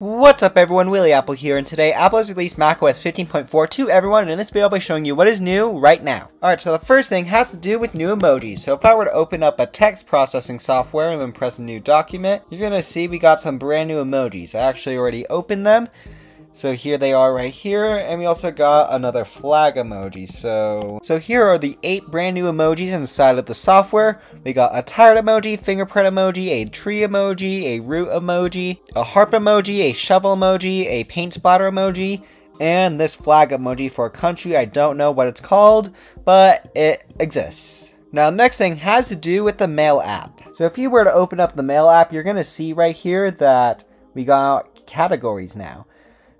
What's up everyone, WilliApple here, and today Apple has released macOS 15.4 to everyone, and in this video I'll be showing you what is new right now. Alright, so the first thing has to do with new emojis. So if I were to open up a text processing software and then press a new document, you're gonna see we got some brand new emojis. I actually already opened them, so here they are right here, and we also got another flag emoji. So, so here are the eight brand new emojis inside of the software. We got a tired emoji, fingerprint emoji, a tree emoji, a root emoji, a harp emoji, a shovel emoji, a paint splatter emoji, and this flag emoji for a country. I don't know what it's called, but it exists. Now, next thing has to do with the Mail app. So if you were to open up the Mail app, you're going to see right here that we got categories now.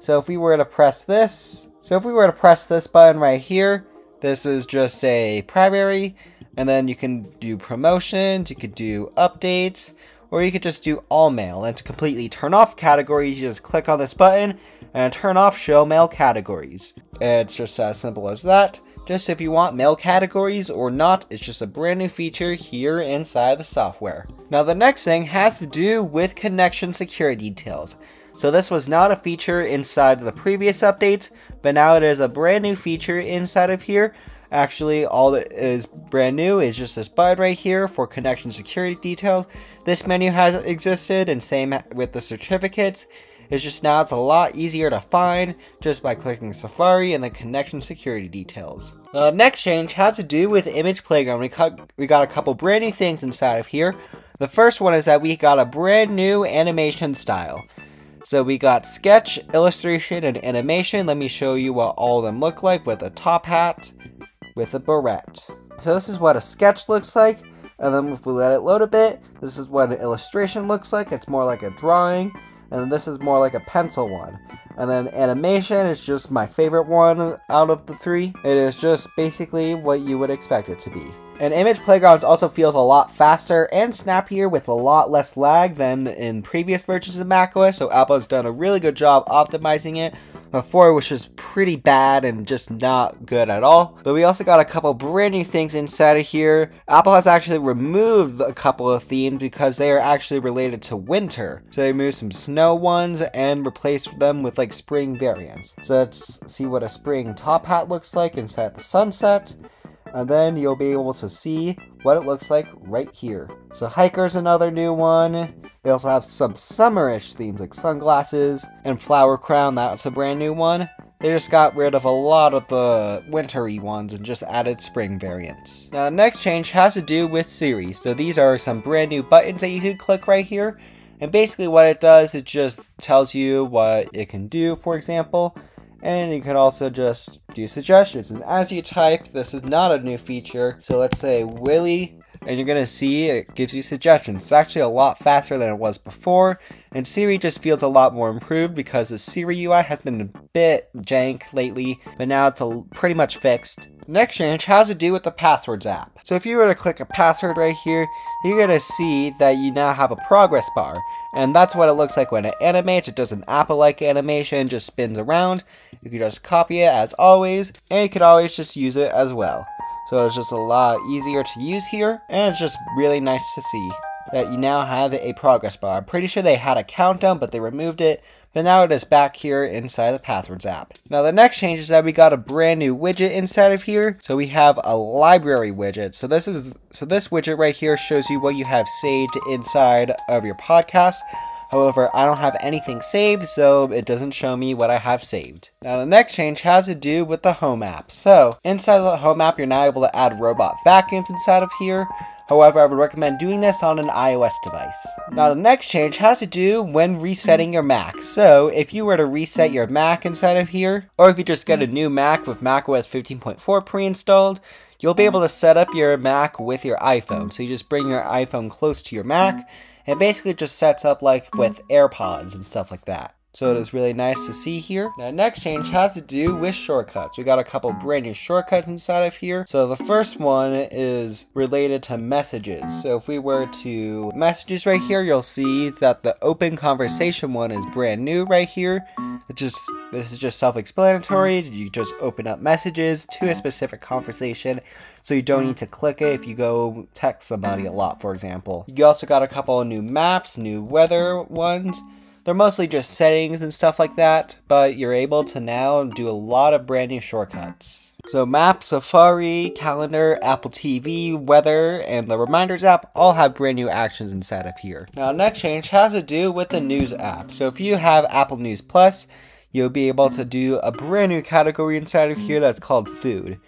So if we were to press this, so if we were to press this button right here, this is just a primary, and then you can do promotions, you could do updates, or you could just do all mail. And to completely turn off categories, you just click on this button and turn off show mail categories. It's just as simple as that. Just if you want mail categories or not, it's just a brand new feature here inside the software. Now the next thing has to do with connection security details. So this was not a feature inside the previous updates, but now it is a brand new feature inside of here. Actually, all that is brand new is just this button right here for connection security details. This menu has existed and same with the certificates. It's just now it's a lot easier to find just by clicking Safari and the connection security details. The next change has to do with Image Playground. We, we got a couple brand new things inside of here. The first one is that we got a brand new animation style. So we got sketch, illustration, and animation. Let me show you what all of them look like with a top hat, with a beret. So this is what a sketch looks like. And then if we let it load a bit, this is what an illustration looks like. It's more like a drawing. And this is more like a pencil one. And then animation is just my favorite one out of the three. It is just basically what you would expect it to be. And Image Playgrounds also feels a lot faster and snappier with a lot less lag than in previous versions of macOS, so Apple has done a really good job optimizing it. Before which was pretty bad and just not good at all. But we also got a couple brand new things inside of here. Apple has actually removed a couple of themes because they are actually related to winter. So they moved some snow ones and replaced them with like spring variants. So let's see what a spring top hat looks like inside the sunset and then you'll be able to see what it looks like right here. So Hiker's another new one. They also have some summerish themes like sunglasses and Flower Crown, that's a brand new one. They just got rid of a lot of the wintry ones and just added spring variants. Now the next change has to do with Siri. So these are some brand new buttons that you could click right here. And basically what it does, it just tells you what it can do, for example and you can also just do suggestions. And as you type, this is not a new feature. So let's say Willy, and you're gonna see it gives you suggestions. It's actually a lot faster than it was before, and Siri just feels a lot more improved because the Siri UI has been a bit jank lately, but now it's pretty much fixed. Next change has to do with the Passwords app. So if you were to click a password right here, you're gonna see that you now have a progress bar. And that's what it looks like when it animates. It does an Apple-like animation, just spins around. You can just copy it as always, and you can always just use it as well. So it's just a lot easier to use here, and it's just really nice to see that you now have a progress bar. I'm pretty sure they had a countdown, but they removed it, but now it is back here inside the Passwords app. Now the next change is that we got a brand new widget inside of here. So we have a library widget. So this is so this widget right here shows you what you have saved inside of your podcast. However, I don't have anything saved, so it doesn't show me what I have saved. Now the next change has to do with the Home app. So inside the Home app, you're now able to add robot vacuums inside of here. However, I would recommend doing this on an iOS device. Now the next change has to do when resetting your Mac. So if you were to reset your Mac inside of here, or if you just get a new Mac with macOS 15.4 pre-installed, you'll be able to set up your Mac with your iPhone. So you just bring your iPhone close to your Mac, it basically just sets up like with AirPods and stuff like that. So it is really nice to see here. Now next change has to do with shortcuts. We got a couple brand new shortcuts inside of here. So the first one is related to messages. So if we were to messages right here, you'll see that the open conversation one is brand new right here. It just this is just self-explanatory. You just open up messages to a specific conversation so you don't need to click it if you go text somebody a lot, for example. You also got a couple of new maps, new weather ones. They're mostly just settings and stuff like that, but you're able to now do a lot of brand new shortcuts. So Map, Safari, Calendar, Apple TV, Weather, and the Reminders app all have brand new actions inside of here. Now next change has to do with the News app. So if you have Apple News Plus, you'll be able to do a brand new category inside of here that's called Food.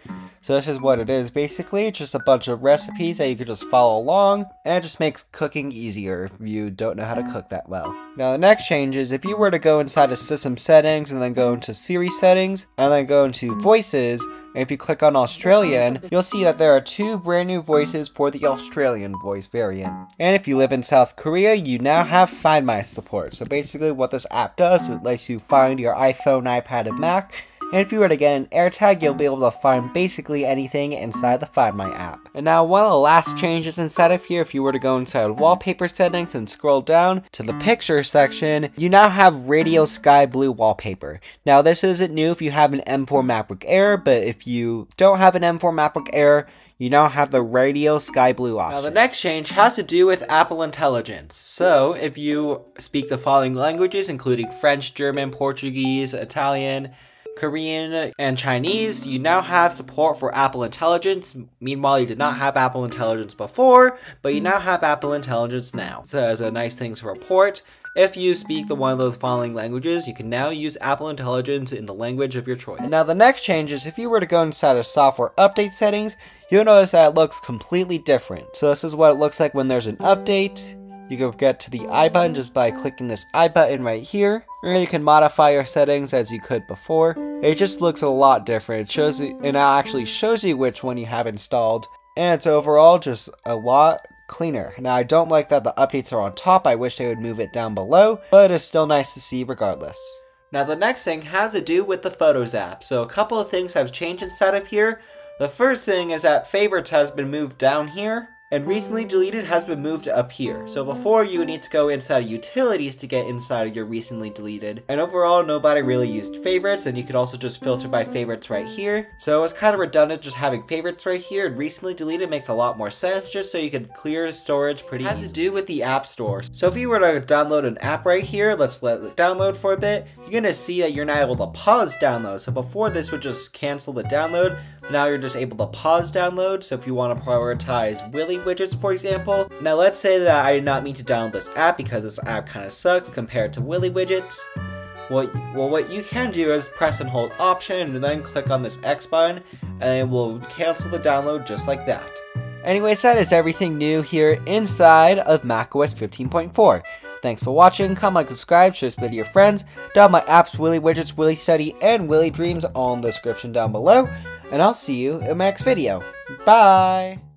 So this is what it is basically, it's just a bunch of recipes that you can just follow along, and it just makes cooking easier if you don't know how to cook that well. Now the next change is if you were to go inside of system settings and then go into Siri settings, and then go into voices, and if you click on Australian, you'll see that there are two brand new voices for the Australian voice variant. And if you live in South Korea, you now have Find My support. So basically what this app does, it lets you find your iPhone, iPad, and Mac, and if you were to get an AirTag, you'll be able to find basically anything inside the Find My app. And now one of the last changes inside of here, if you were to go inside wallpaper settings and scroll down to the picture section, you now have radio sky blue wallpaper. Now this isn't new if you have an M4 MacBook Air, but if you don't have an M4 MacBook Air, you now have the radio sky blue option. Now the next change has to do with Apple Intelligence. So if you speak the following languages, including French, German, Portuguese, Italian, Korean, and Chinese, you now have support for Apple Intelligence. Meanwhile, you did not have Apple Intelligence before, but you now have Apple Intelligence now. So as a nice thing to report, if you speak the one of those following languages, you can now use Apple Intelligence in the language of your choice. Now the next change is if you were to go inside of software update settings, you'll notice that it looks completely different. So this is what it looks like when there's an update. You can get to the I button just by clicking this I button right here. And you can modify your settings as you could before. It just looks a lot different. It shows you, it actually shows you which one you have installed. And it's overall just a lot cleaner. Now I don't like that the updates are on top. I wish they would move it down below, but it's still nice to see regardless. Now the next thing has to do with the Photos app. So a couple of things have changed inside of here. The first thing is that Favorites has been moved down here and recently deleted has been moved up here. So before you would need to go inside of utilities to get inside of your recently deleted. And overall nobody really used favorites and you could also just filter by favorites right here. So it was kind of redundant just having favorites right here and recently deleted makes a lot more sense just so you can clear storage pretty It has to do with the app store. So if you were to download an app right here, let's let it download for a bit, you're gonna see that you're not able to pause download. So before this would just cancel the download, now you're just able to pause download. So if you want to prioritize Willy widgets, for example. Now let's say that I did not mean to download this app because this app kind of sucks compared to WilliWidgets. What, well, what you can do is press and hold option and then click on this X button and it will cancel the download just like that. Anyways, that is everything new here inside of macOS 15.4. Thanks for watching, comment, like, subscribe, share this with your friends, download my apps, WilliWidgets, Willy Study, and WilliDreams all in the description down below, and I'll see you in my next video. Bye!